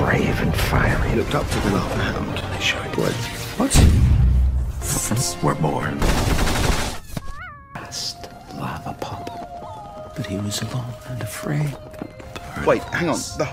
brave and fiery. He looked up to the lava hound his showed blood. What? We're born. Last lava pup. But he was alone and afraid. Wait, hang on. The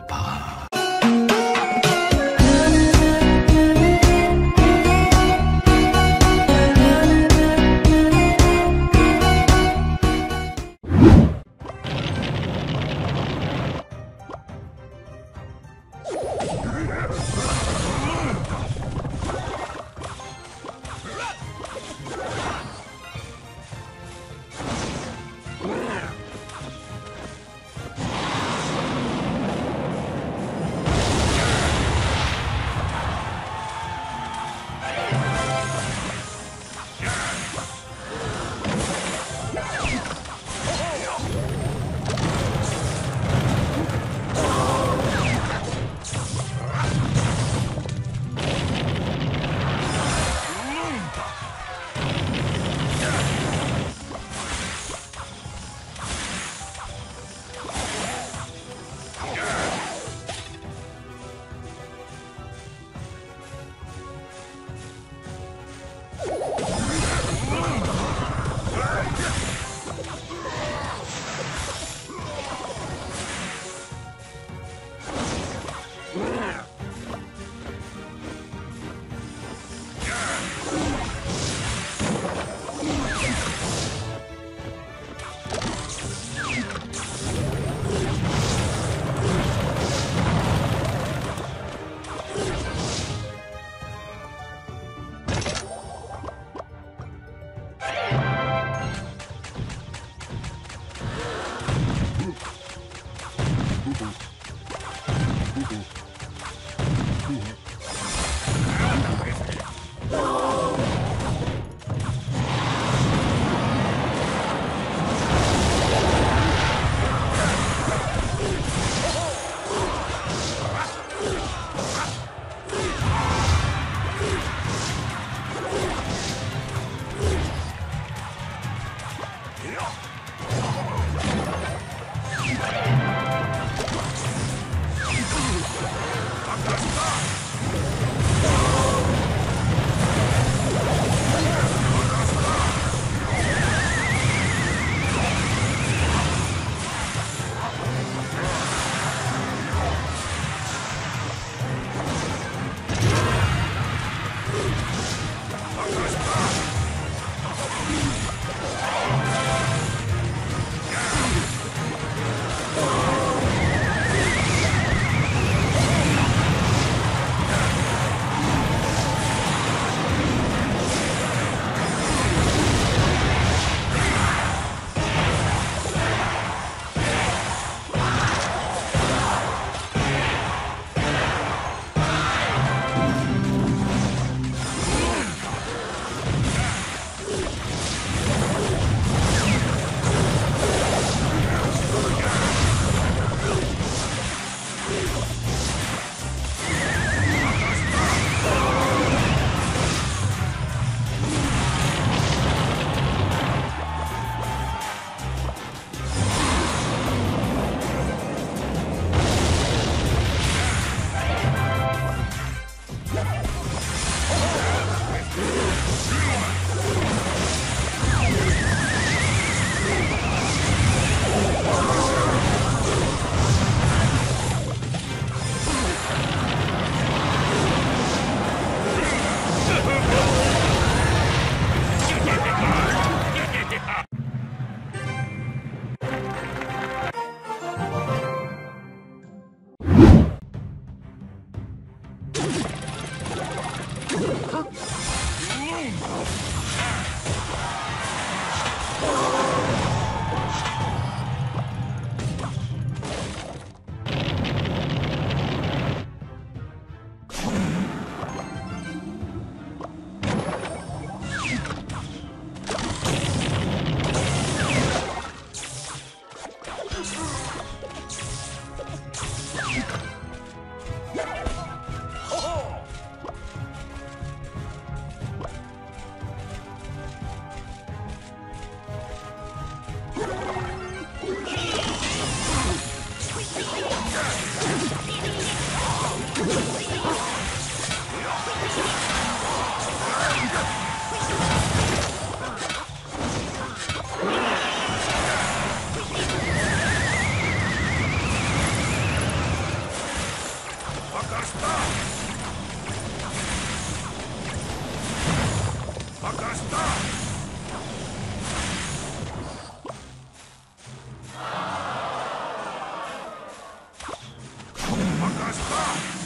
us!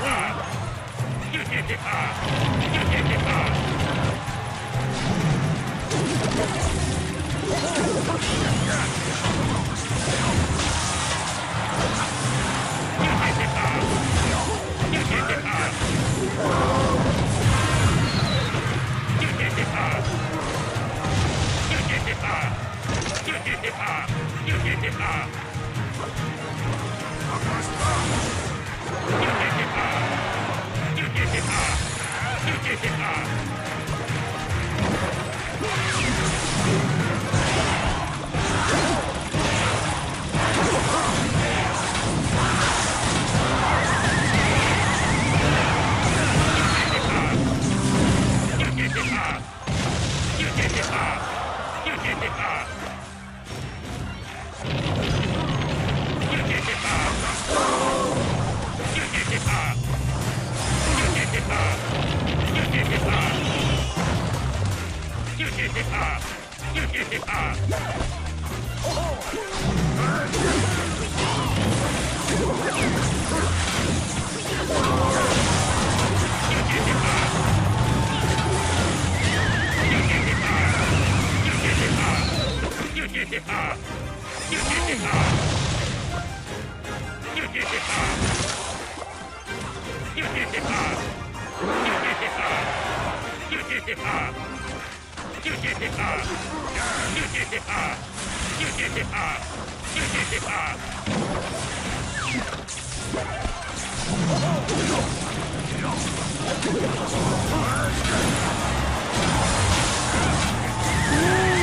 Ah! Oh! Ha! Yeah.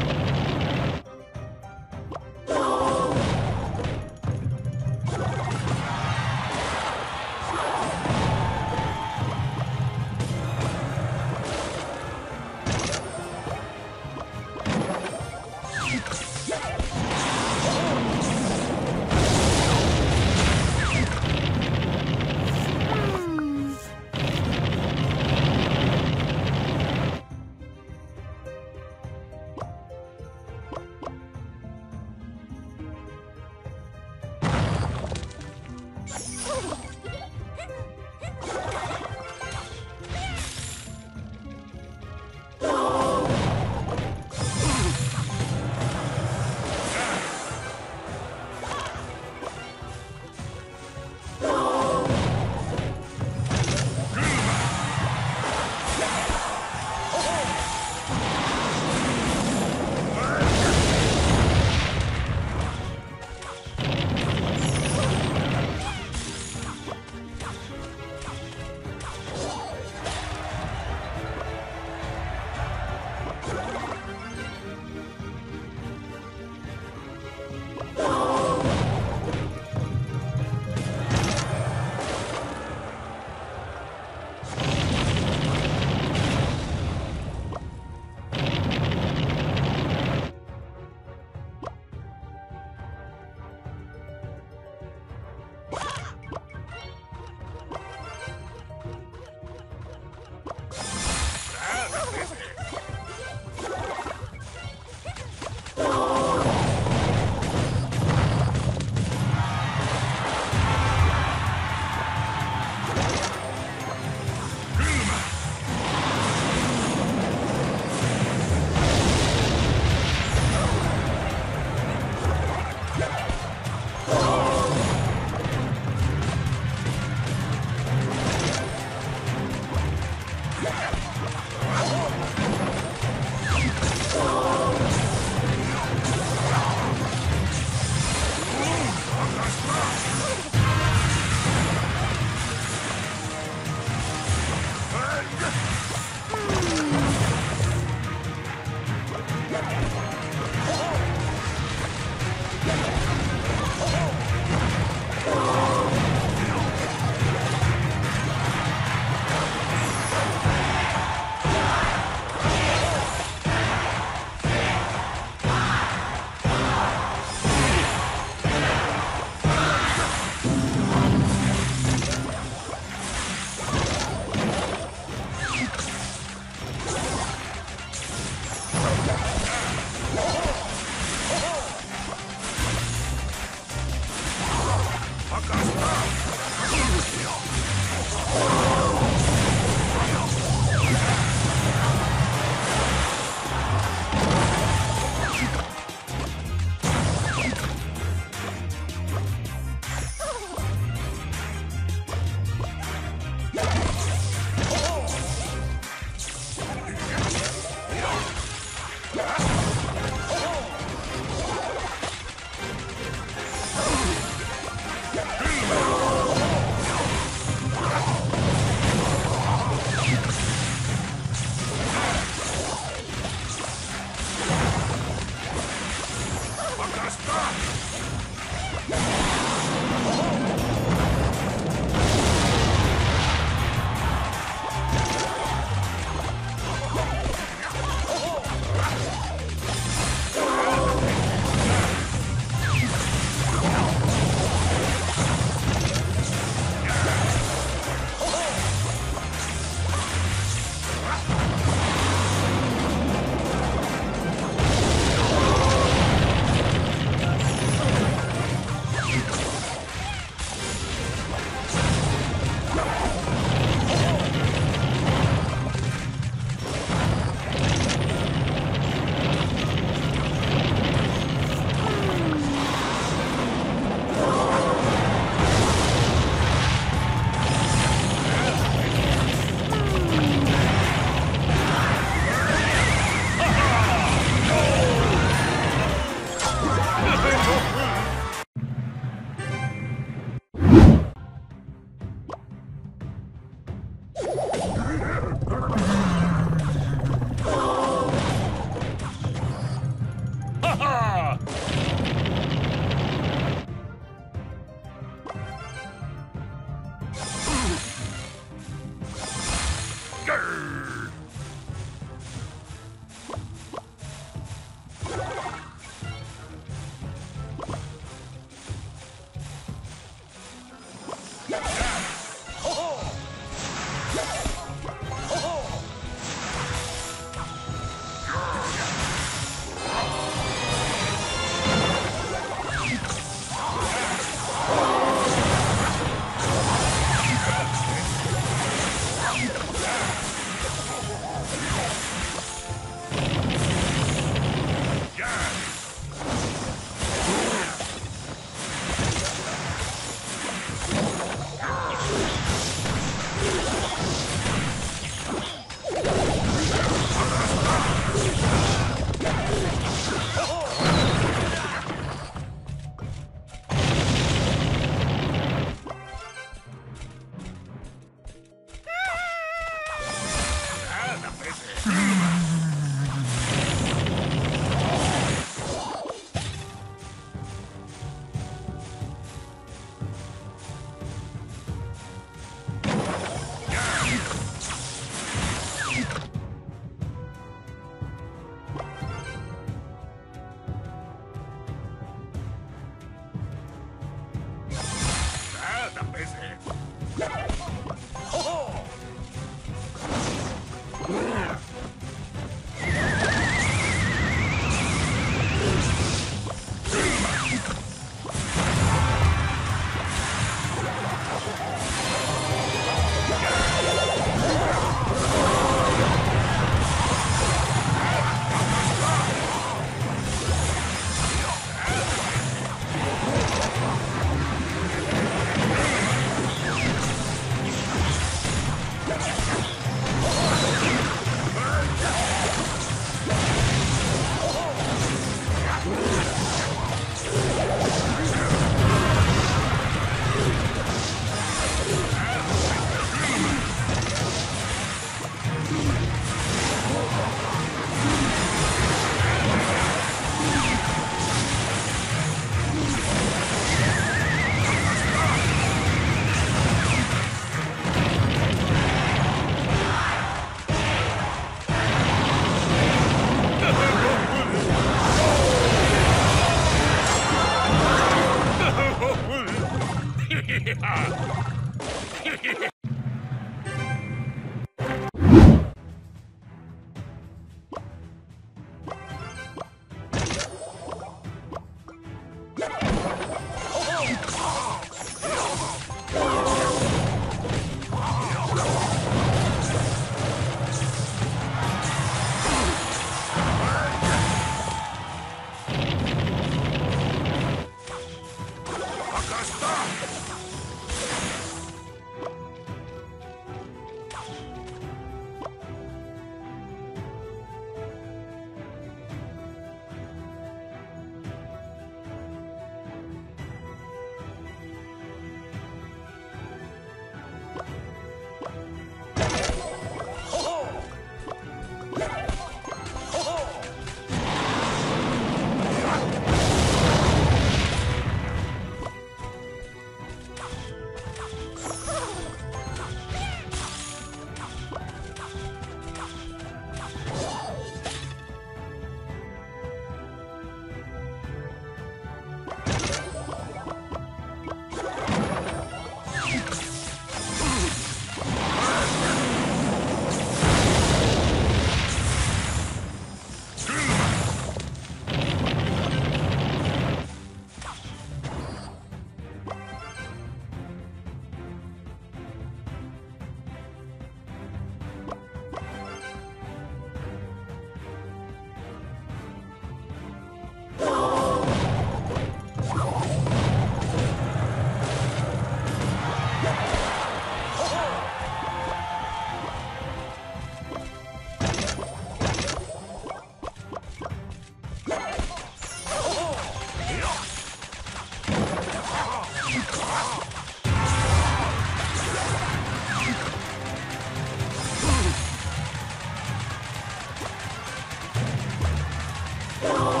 Pop.